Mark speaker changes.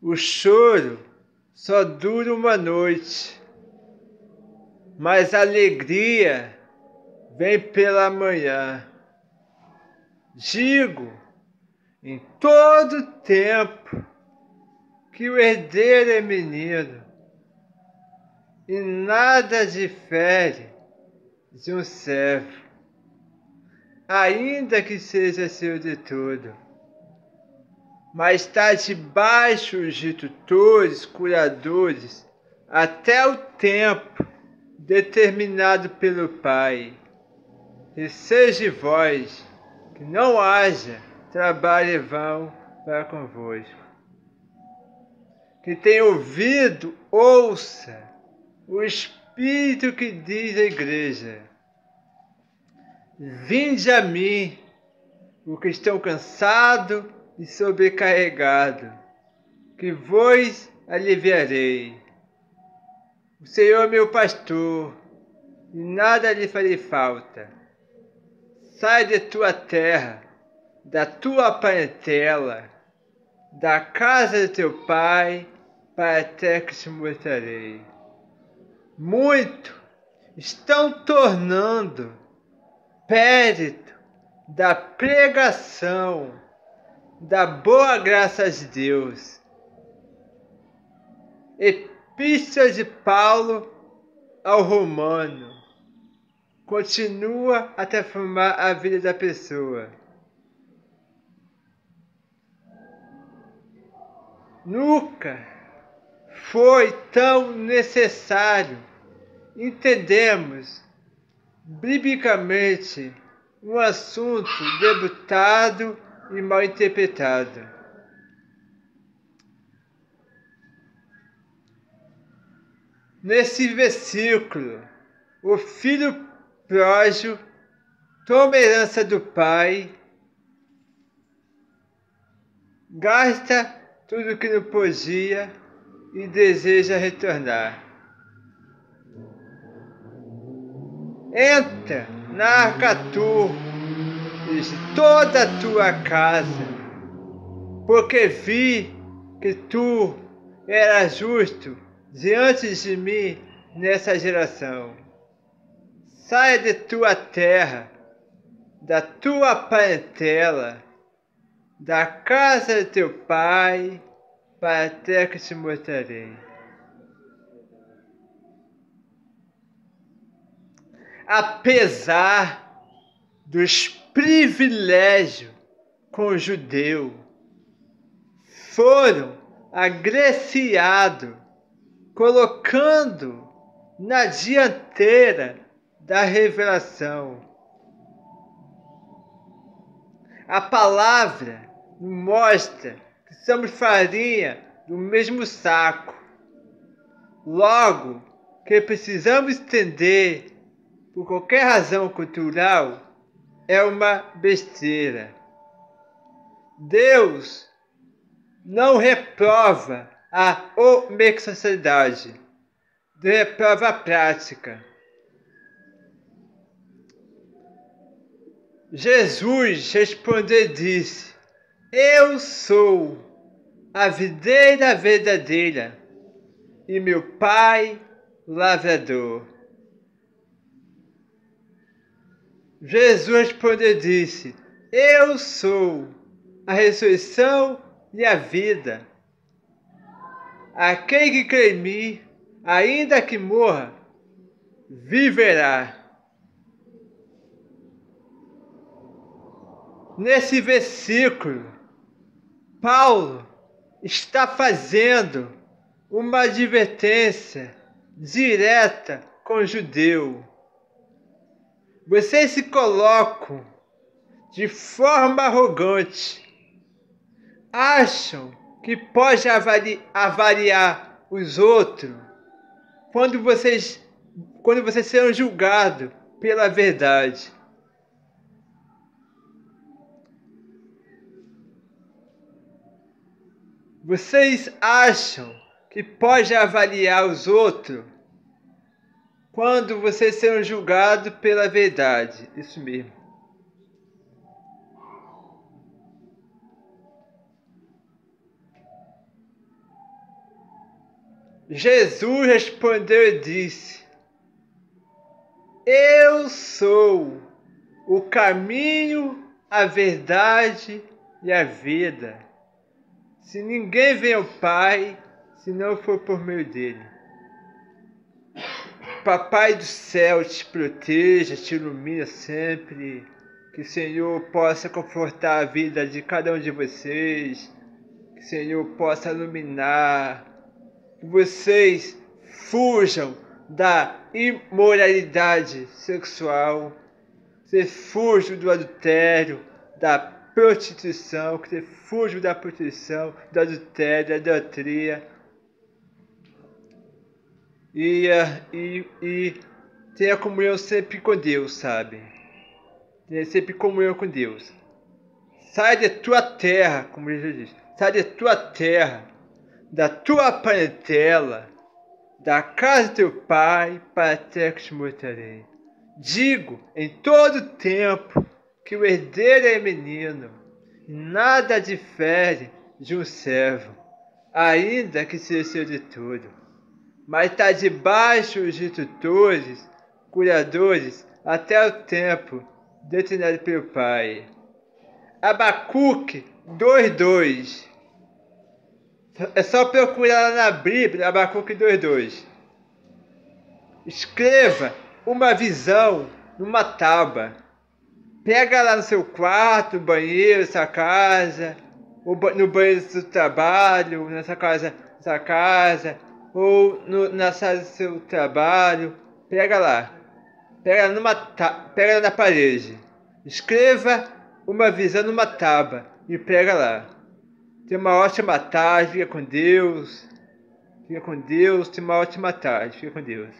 Speaker 1: O choro só dura uma noite, mas a alegria vem pela manhã. Digo em todo tempo que o herdeiro é menino e nada difere de um servo, ainda que seja seu de tudo mas está debaixo de tutores, curadores, até o tempo determinado pelo Pai. E seja vós, que não haja trabalho vão para convosco. Que tem ouvido, ouça o Espírito que diz à igreja: Vinde a mim, os que estão cansados e sobrecarregado, que vos aliviarei. O Senhor é meu pastor, e nada lhe farei falta. Sai de tua terra, da tua parentela, da casa de teu pai, para a terra que te mostrarei. Muito estão tornando périto da pregação da boa graça de Deus. Epístola de Paulo ao Romano continua a transformar a vida da pessoa. Nunca foi tão necessário entendermos biblicamente um assunto debutado e mal interpretada. Nesse versículo, o filho pródigo toma herança do pai, gasta tudo que não podia e deseja retornar. Entra na arcatur toda a tua casa, porque vi que tu eras justo diante de mim nessa geração. Saia de tua terra, da tua parentela, da casa de teu pai, para a terra que te mostrarei. Apesar dos privilégio com o judeu. Foram agraciados, colocando na dianteira da revelação. A palavra mostra que somos farinha do mesmo saco. Logo, que precisamos entender, por qualquer razão cultural, é uma besteira. Deus não reprova a homossexualidade, reprova a prática. Jesus respondeu e disse: Eu sou a videira verdadeira e meu pai lavrador. Jesus e disse: Eu sou a ressurreição e a vida. Aquele que crê em mim, ainda que morra, viverá. Nesse versículo, Paulo está fazendo uma advertência direta com o judeu vocês se colocam de forma arrogante, acham que pode avali avaliar os outros quando vocês quando vocês serão julgados pela verdade. Vocês acham que pode avaliar os outros quando vocês serão julgados pela verdade. Isso mesmo. Jesus respondeu e disse: Eu sou o caminho, a verdade e a vida. Se ninguém vem ao Pai, se não for por meio dele. Papai do céu te proteja, te ilumina sempre. Que o Senhor possa confortar a vida de cada um de vocês. Que o Senhor possa iluminar. Que vocês fujam da imoralidade sexual. Você fuja do adultério, da prostituição, que você fuja da prostituição, do adultério, da idolatria e, e, e tenha comunhão sempre com Deus, sabe? Tenha sempre comunhão com Deus. Sai de tua terra, como Jesus diz. Sai de tua terra, da tua parentela, da casa do teu pai, para a terra que te mostrarei. Digo em todo tempo que o herdeiro é menino, nada difere de um servo, ainda que seja seu de tudo mas está debaixo de tutores, curadores, até o tempo determinado pelo Pai. Abacuque 2.2 É só procurar lá na Bíblia, Abacuque 2.2 Escreva uma visão numa tábua. Pega lá no seu quarto, banheiro, sua casa, no banheiro do trabalho, nessa casa, sua casa, ou no, na sala do seu trabalho, pega lá, pega numa pega na parede, escreva uma visão numa tábua e pega lá. Tenha uma ótima tarde, fica com Deus, fica com Deus, tenha uma ótima tarde, fica com Deus.